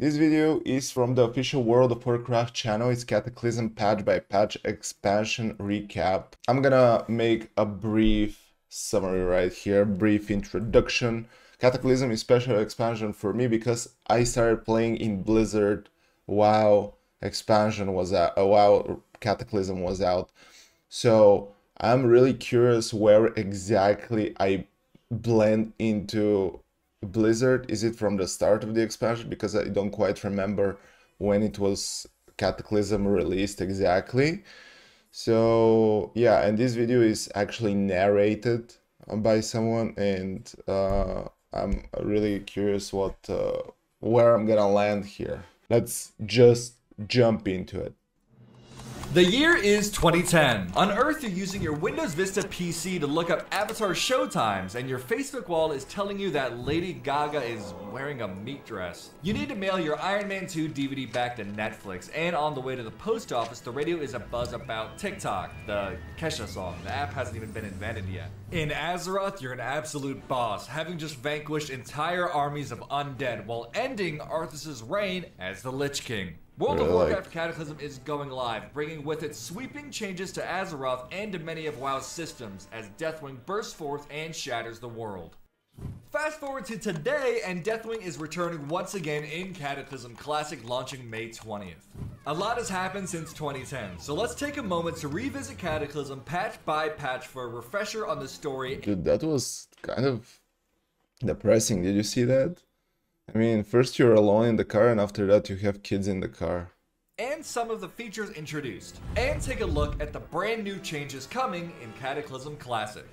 This video is from the official World of Warcraft channel. It's Cataclysm patch by patch expansion recap. I'm gonna make a brief summary right here, brief introduction. Cataclysm is special expansion for me because I started playing in Blizzard while expansion was out, uh, while Cataclysm was out. So I'm really curious where exactly I blend into Blizzard? Is it from the start of the expansion? Because I don't quite remember when it was Cataclysm released exactly. So yeah, and this video is actually narrated by someone, and uh, I'm really curious what uh, where I'm gonna land here. Let's just jump into it. The year is 2010. On Earth, you're using your Windows Vista PC to look up Avatar showtimes, and your Facebook wall is telling you that Lady Gaga is wearing a meat dress. You need to mail your Iron Man 2 DVD back to Netflix, and on the way to the post office, the radio is a buzz about TikTok, the Kesha song. The app hasn't even been invented yet. In Azeroth, you're an absolute boss, having just vanquished entire armies of undead while ending Arthas' reign as the Lich King. World of Warcraft Cataclysm is going live, bringing with it sweeping changes to Azeroth and to many of WoW's systems as Deathwing bursts forth and shatters the world. Fast forward to today, and Deathwing is returning once again in Cataclysm Classic launching May 20th. A lot has happened since 2010, so let's take a moment to revisit Cataclysm patch by patch for a refresher on the story. Dude, that was kind of depressing. Did you see that? I mean, first you're alone in the car, and after that you have kids in the car. And some of the features introduced. And take a look at the brand new changes coming in Cataclysm Classic.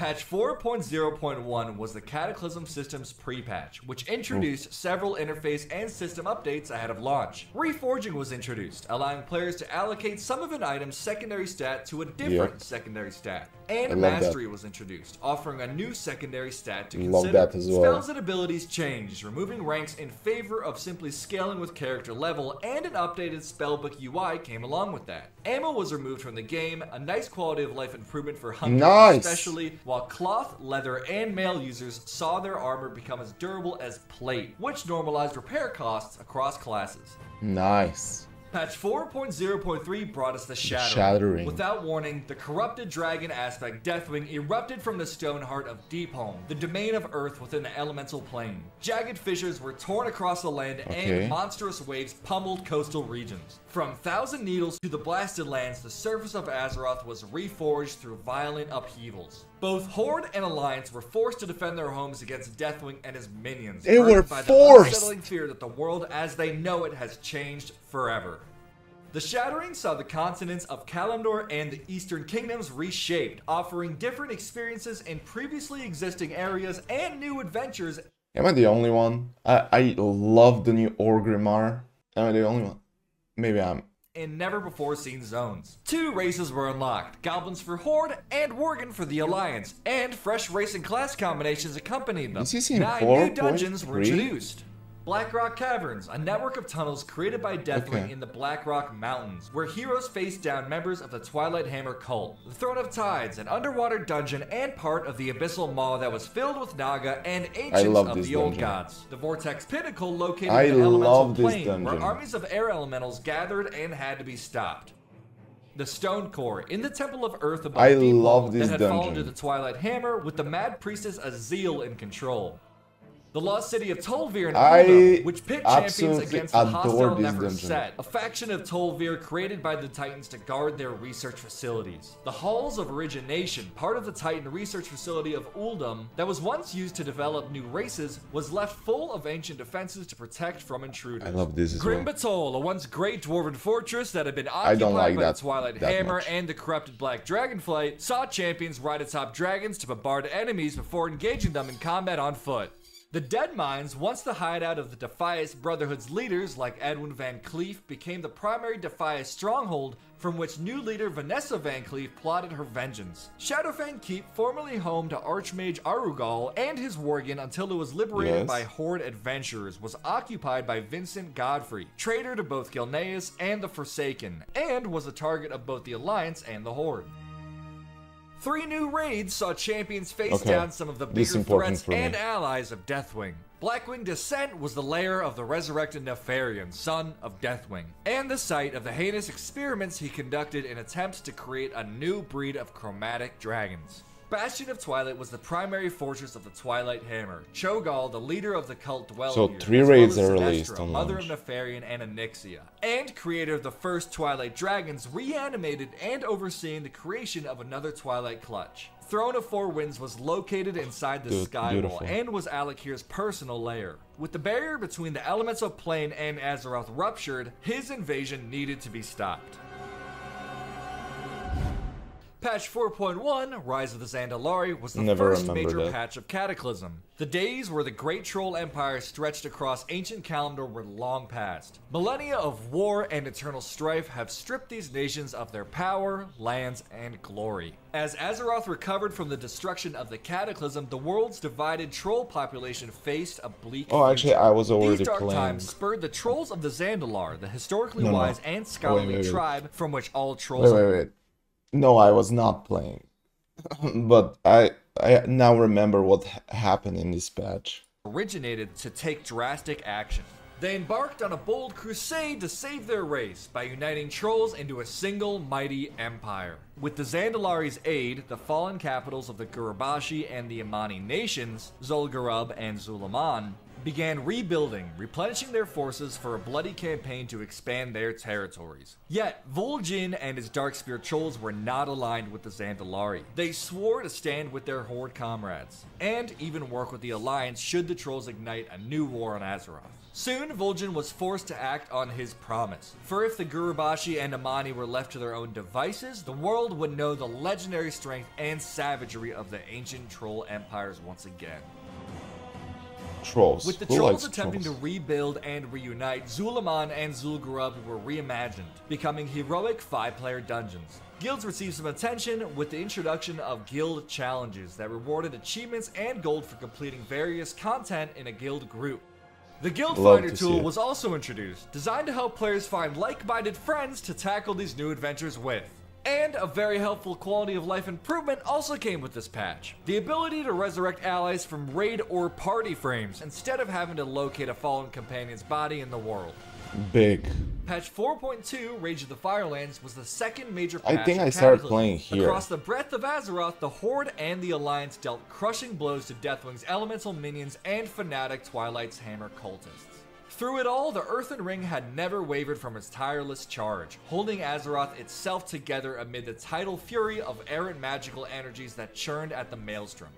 Patch 4.0.1 was the Cataclysm Systems pre-patch, which introduced several interface and system updates ahead of launch. Reforging was introduced, allowing players to allocate some of an item's secondary stat to a different yep. secondary stat. And Mastery that. was introduced, offering a new secondary stat to consider. Love that as well. Spells and abilities changed, removing ranks in favor of simply scaling with character level, and an updated spellbook UI came along with that. Ammo was removed from the game, a nice quality of life improvement for hunters nice. especially, while cloth, leather, and mail users saw their armor become as durable as plate, which normalized repair costs across classes. Nice. Patch 4.0.3 brought us the Shattering. Shattering. Without warning, the corrupted dragon aspect Deathwing erupted from the stone heart of Deepholm, the domain of Earth within the elemental plane. Jagged fissures were torn across the land okay. and monstrous waves pummeled coastal regions. From Thousand Needles to the Blasted Lands, the surface of Azeroth was reforged through violent upheavals. Both Horde and Alliance were forced to defend their homes against Deathwing and his minions. They were by forced! The unsettling fear that the world as they know it has changed forever. The Shattering saw the continents of Kalimdor and the Eastern Kingdoms reshaped, offering different experiences in previously existing areas and new adventures. Am I the only one? I, I love the new Orgrimmar. Am I the only one? Maybe I'm. In never before seen zones. Two races were unlocked goblins for Horde and Worgen for the Alliance, and fresh race and class combinations accompanied them. Nine new dungeons were introduced. Blackrock Caverns, a network of tunnels created by Deathwing okay. in the Blackrock Mountains, where heroes face down members of the Twilight Hammer cult. The Throne of Tides, an underwater dungeon and part of the Abyssal Maw that was filled with Naga and ancients of the dungeon. old gods. The Vortex Pinnacle located I in the Elemental Plane, where armies of air elementals gathered and had to be stopped the stone core in the Temple of Earth above I love this that had dungeon. fallen to the Twilight Hammer with the Mad Priestess Azil in control. The lost city of Tol'vir in Uldum, which pit champions against the hostile Neferset, a faction of Tol'vir created by the Titans to guard their research facilities. The Halls of Origination, part of the Titan research facility of Uldum that was once used to develop new races, was left full of ancient defenses to protect from intruders. I love this as Grim well. Batol, a once great dwarven fortress that had been occupied like by the Twilight Hammer much. and the corrupted Black Dragonflight, saw champions ride atop dragons to bombard enemies before engaging them in combat on foot. The Dead Mines, once the hideout of the Defias Brotherhood's leaders like Edwin Van Cleef, became the primary Defias stronghold from which new leader Vanessa Van Cleef plotted her vengeance. Shadowfang Keep, formerly home to Archmage Arugal and his Worgen until it was liberated yes. by Horde adventurers, was occupied by Vincent Godfrey, traitor to both Gilneas and the Forsaken, and was a target of both the Alliance and the Horde. Three new raids saw champions face okay. down some of the bigger threats and allies of Deathwing. Blackwing Descent was the lair of the resurrected Nefarian, son of Deathwing, and the site of the heinous experiments he conducted in attempts to create a new breed of chromatic dragons. Bastion of Twilight was the primary fortress of the Twilight Hammer. Cho'Gall, the leader of the cult, dwelled so here. three raids well are released on mother launch. of Nefarian and Onyxia, and creator of the first Twilight Dragons, reanimated and overseeing the creation of another Twilight Clutch. Throne of Four Winds was located inside the Dude, Skywall and was Al'Akir's personal lair. With the barrier between the elements of plane and Azeroth ruptured, his invasion needed to be stopped. Patch 4.1, Rise of the Zandalari, was the Never first major that. patch of Cataclysm. The days where the Great Troll Empire stretched across ancient Kalimdor were long past. Millennia of war and eternal strife have stripped these nations of their power, lands, and glory. As Azeroth recovered from the destruction of the Cataclysm, the world's divided troll population faced a bleak Oh, actually, future. I was already These dark playing. times spurred the trolls of the Zandalar, the historically No, no. wise and scholarly wait, wait. tribe from which all trolls Wait, wait, wait. No, I was not playing. but I I now remember what happened in this patch. originated to take drastic action. They embarked on a bold crusade to save their race by uniting trolls into a single mighty empire. With the Zandalari's aid, the fallen capitals of the Gurubashi and the Amani nations, Zul'Gurub and Zul'Aman, began rebuilding, replenishing their forces for a bloody campaign to expand their territories. Yet, Vol'jin and his Darkspear trolls were not aligned with the Zandalari. They swore to stand with their Horde comrades, and even work with the Alliance should the trolls ignite a new war on Azeroth. Soon, Vol'jin was forced to act on his promise. For if the Gurubashi and Amani were left to their own devices, the world would know the legendary strength and savagery of the ancient troll empires once again. Trolls. With the Who trolls attempting trolls? to rebuild and reunite, Zul'Aman and Zul'Gurub were reimagined, becoming heroic five-player dungeons. Guilds received some attention with the introduction of guild challenges that rewarded achievements and gold for completing various content in a guild group. The Guild Love Finder to tool was also introduced, designed to help players find like-minded friends to tackle these new adventures with. And a very helpful quality of life improvement also came with this patch. The ability to resurrect allies from raid or party frames instead of having to locate a fallen companion's body in the world. Big. Patch 4.2, Rage of the Firelands, was the second major I patch think I started playing here. Across the breadth of Azeroth, the Horde and the Alliance dealt crushing blows to Deathwing's elemental minions and fanatic Twilight's Hammer cultists. Through it all, the Earthen Ring had never wavered from its tireless charge, holding Azeroth itself together amid the tidal fury of errant magical energies that churned at the Maelstrom.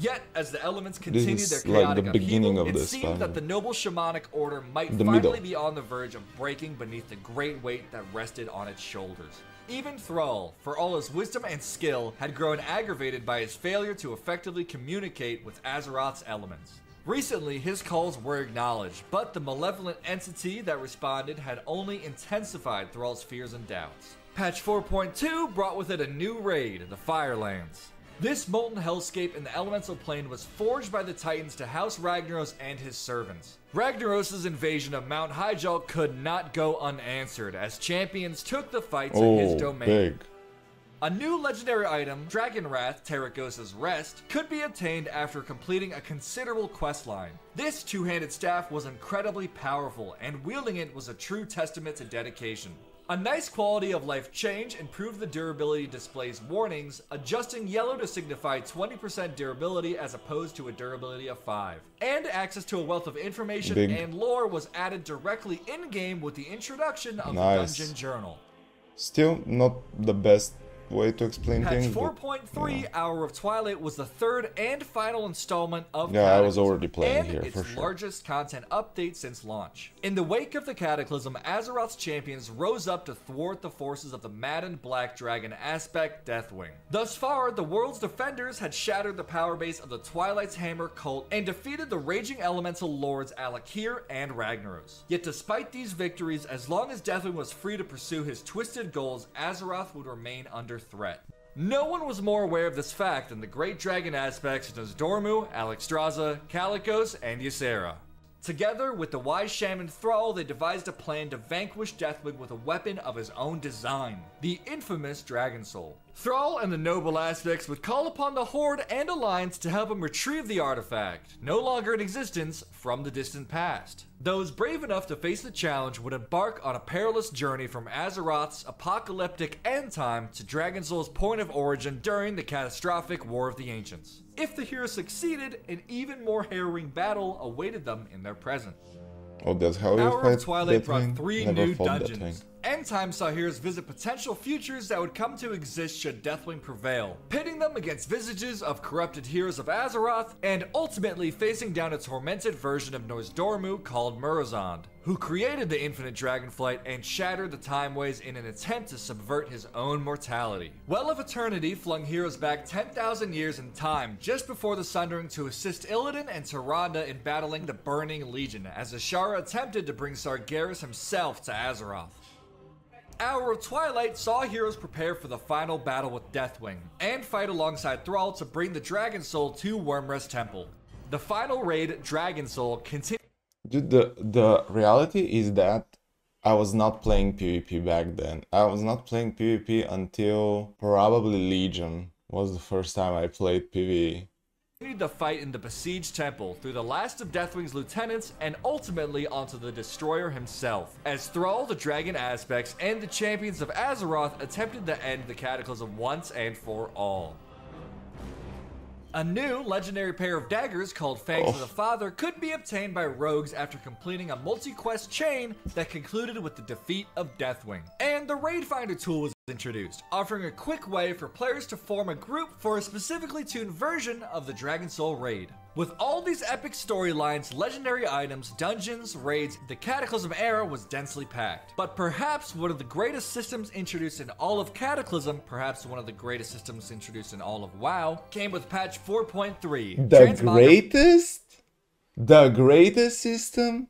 Yet, as the elements continued their like chaotic the beginning upheaval, of it this seemed that the noble shamanic order might The finally middle. be on the verge of breaking beneath the great weight that rested on its shoulders. Even Thrall, for all his wisdom and skill, had grown aggravated by his failure to effectively communicate with Azeroth's elements. Recently, his calls were acknowledged, but the malevolent entity that responded had only intensified Thrall's fears and doubts. Patch 4.2 brought with it a new raid, the Firelands. This molten hellscape in the elemental plane was forged by the Titans to House Ragnaros and his servants. Ragnaros' invasion of Mount Hyjal could not go unanswered as champions took the fight to his Oh, domain. big. A new legendary item, Dragon Wrath Tarecgosa's Rest, could be obtained after completing a considerable quest line. This two-handed staff was incredibly powerful, and wielding it was a true testament to dedication. A nice quality of life change improved the durability display's warnings, adjusting yellow to signify 20% durability as opposed to a durability of 5. And access to a wealth of information Big. and lore was added directly in-game with the introduction of Nice. the Dungeon Journal. Still not the best way to explain Patch things. but, 4.3 yeah. Hour of Twilight was the third and final installment of Yeah, I was already playing and here, its for sure. largest content update since launch. In the wake of the Cataclysm, Azeroth's champions rose up to thwart the forces of the maddened Black Dragon aspect Deathwing. Thus far, the world's defenders had shattered the power base of the Twilight's Hammer cult and defeated the raging elemental lords Al'Akir and Ragnaros. Yet despite these victories, as long as Deathwing was free to pursue his twisted goals, Azeroth would remain under threat. No one was more aware of this fact than the great dragon aspects such as Dormu, Alexstrasza, Kalecgos, and Ysera. Together with the wise shaman Thrall, they devised a plan to vanquish Deathwing with a weapon of his own design, the infamous Dragon Soul. Thrall and the noble aspects would call upon the Horde and Alliance to help him retrieve the artifact, no longer in existence, from the distant past. Those brave enough to face the challenge would embark on a perilous journey from Azeroth's apocalyptic end time to Dragon Soul's point of origin during the catastrophic War of the Ancients. If the heroes succeeded, an even more harrowing battle awaited them in their present. Oh, that's how Hour of Twilight brought three Never new dungeons. Endtime saw heroes visit potential futures that would come to exist should Deathwing prevail, pitting them against visages of corrupted heroes of Azeroth, and ultimately facing down a tormented version of Nozdormu called Murozond, who created the infinite dragonflight and shattered the timeways in an attempt to subvert his own mortality. Well of Eternity flung heroes back 10,000 years in time, just before the Sundering to assist Illidan and Tyrande in battling the Burning Legion, as Azshara attempted to bring Sargeras himself to Azeroth. Hour of Twilight saw heroes prepare for the final battle with Deathwing, and fight alongside Thrall to bring the Dragon Soul to Wyrmrest Temple. The final raid, Dragon Soul, continued. Dude, the, the reality is that I was not playing PvP back then. I was not playing PvP until probably Legion was the first time I played PvE continued the fight in the besieged temple through the last of Deathwing's lieutenants and ultimately onto the destroyer himself, as Thrall, the dragon aspects, and the champions of Azeroth attempted to end the cataclysm once and for all. A new legendary pair of daggers called Fangs oh. of the oh. Father could be obtained by rogues after completing a multi-quest chain that concluded with the defeat of Deathwing. And the Raid Finder tool was introduced, offering a quick way for players to form a group for a specifically tuned version of the Dragon Soul raid. With all these epic storylines, legendary items, dungeons, raids, the Cataclysm era was densely packed. But perhaps one of the greatest systems introduced in all of Cataclysm, perhaps one of the greatest systems introduced in all of WoW, came with patch 4.3. The greatest? The greatest system?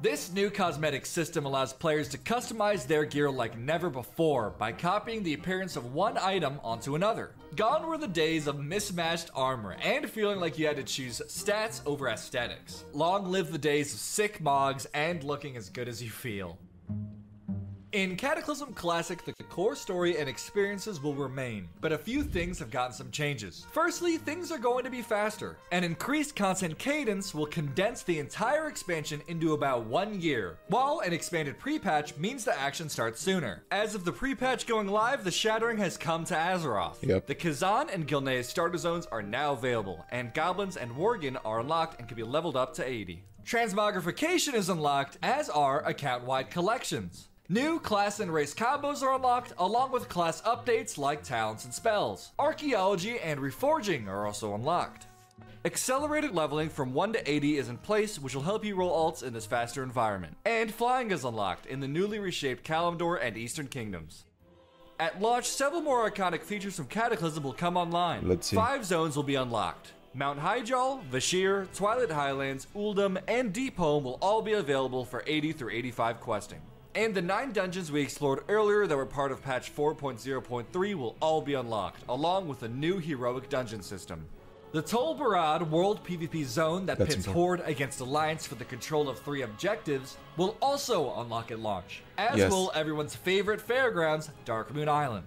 This new cosmetic system allows players to customize their gear like never before by copying the appearance of one item onto another. Gone were the days of mismatched armor and feeling like you had to choose stats over aesthetics. Long live the days of sick mogs and looking as good as you feel. In Cataclysm Classic, the core story and experiences will remain, but a few things have gotten some changes. Firstly, things are going to be faster. An increased content cadence will condense the entire expansion into about one year, while an expanded pre-patch means the action starts sooner. As of the pre-patch going live, the Shattering has come to Azeroth. Yep. The Kezan and Gilneas starter zones are now available, and Goblins and Worgen are unlocked and can be leveled up to 80. Transmogrification is unlocked, as are account-wide collections. New class and race combos are unlocked, along with class updates like talents and spells. Archaeology and reforging are also unlocked. Accelerated leveling from 1 to 80 is in place, which will help you roll alts in this faster environment. And flying is unlocked in the newly reshaped Kalimdor and Eastern Kingdoms. At launch, several more iconic features from Cataclysm will come online. Let's see. Five zones will be unlocked. Mount Hyjal, Vashj'ir, Twilight Highlands, Uldum, and Deepholm will all be available for 80 through 85 questing. And the 9 dungeons we explored earlier that were part of patch 4.0.3 will all be unlocked, along with a new heroic dungeon system. The Tol Barad World PvP zone that That's pits important. Horde against Alliance for the control of three objectives will also unlock at launch, as yes. will everyone's favorite fairgrounds, Darkmoon Island.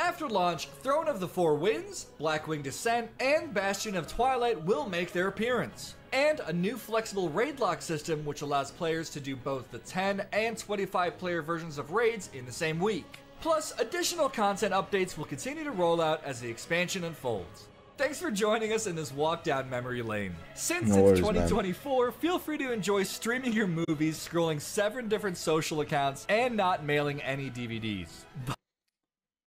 After launch, Throne of the Four Winds, Blackwing Descent, and Bastion of Twilight will make their appearance and a new flexible raid lock system which allows players to do both the 10 and 25 player versions of raids in the same week. Plus, additional content updates will continue to roll out as the expansion unfolds. Thanks for joining us in this walk down memory lane. Since no it's 2024, man. feel free to enjoy streaming your movies, scrolling seven different social accounts, and not mailing any DVDs.